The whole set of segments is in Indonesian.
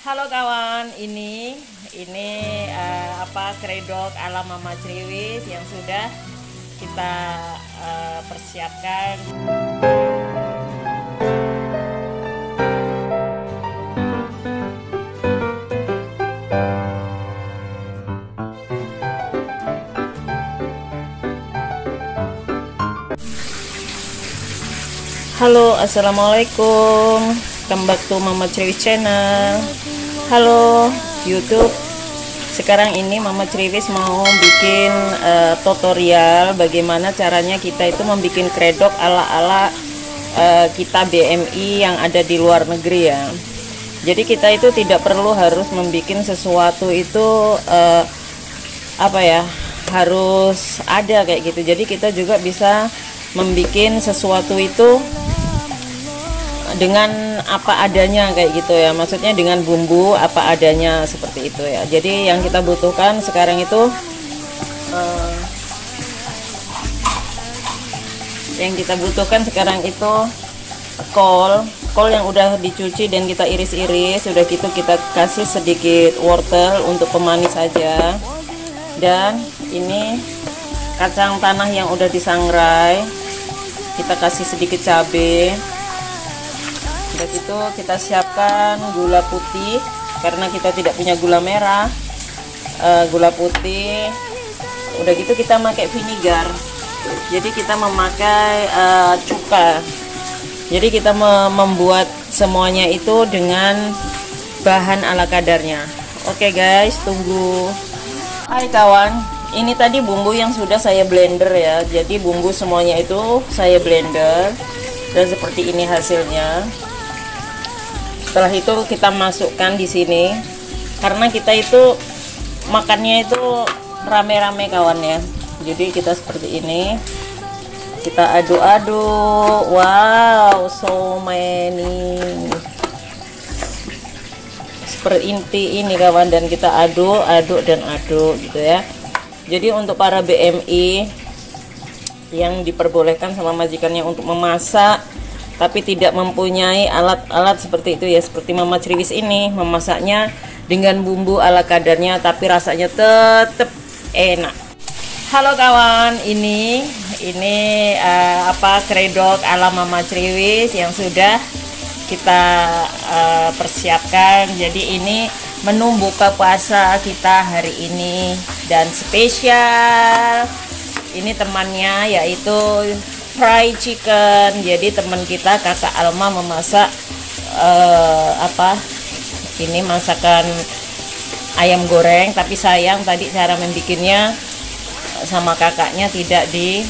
Halo kawan, ini ini uh, apa kredok ala Mama Triwis yang sudah kita uh, persiapkan. Halo, assalamualaikum. Welcome back to Mama Triwis channel. Halo YouTube. Sekarang ini Mama Triwis mau bikin uh, tutorial bagaimana caranya kita itu membuat kredok ala-ala uh, kita BMI yang ada di luar negeri ya. Jadi kita itu tidak perlu harus membuat sesuatu itu uh, apa ya harus ada kayak gitu. Jadi kita juga bisa membuat sesuatu itu dengan apa adanya kayak gitu ya. Maksudnya dengan bumbu apa adanya seperti itu ya. Jadi yang kita butuhkan sekarang itu uh, yang kita butuhkan sekarang itu kol kol yang udah dicuci dan kita iris-iris sudah gitu kita kasih sedikit wortel untuk pemanis saja. Dan ini kacang tanah yang udah disangrai kita kasih sedikit cabai udah gitu kita siapkan gula putih karena kita tidak punya gula merah. Uh, gula putih udah gitu kita pakai vinegar. Jadi kita memakai uh, cuka. Jadi kita membuat semuanya itu dengan bahan ala kadarnya. Oke guys tunggu. Hai kawan. Ini tadi bumbu yang sudah saya blender ya. Jadi bumbu semuanya itu saya blender. Dan seperti ini hasilnya setelah itu kita masukkan di sini. Karena kita itu makannya itu rame-rame kawan ya. Jadi kita seperti ini. Kita aduk-aduk. Wow so many. Seperti inti ini kawan dan kita aduk aduk dan aduk gitu ya. Jadi untuk para BMI yang diperbolehkan sama majikannya untuk memasak tapi tidak mempunyai alat-alat seperti itu ya seperti Mama Criwis ini memasaknya dengan bumbu ala kadarnya tapi rasanya tetap enak. Halo kawan ini ini uh, apa kredok ala Mama Criwis yang sudah kita uh, persiapkan. Jadi ini menu buka puasa kita hari ini dan spesial. Ini temannya yaitu fried chicken. Jadi teman kita kakak Alma memasak uh, apa ini masakan ayam goreng. Tapi sayang tadi cara membikinnya sama kakaknya tidak di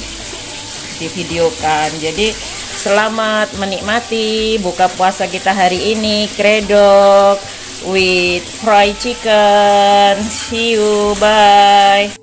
di videokan jadi selamat menikmati buka puasa kita hari ini. Kredok with fried chicken. See you. Bye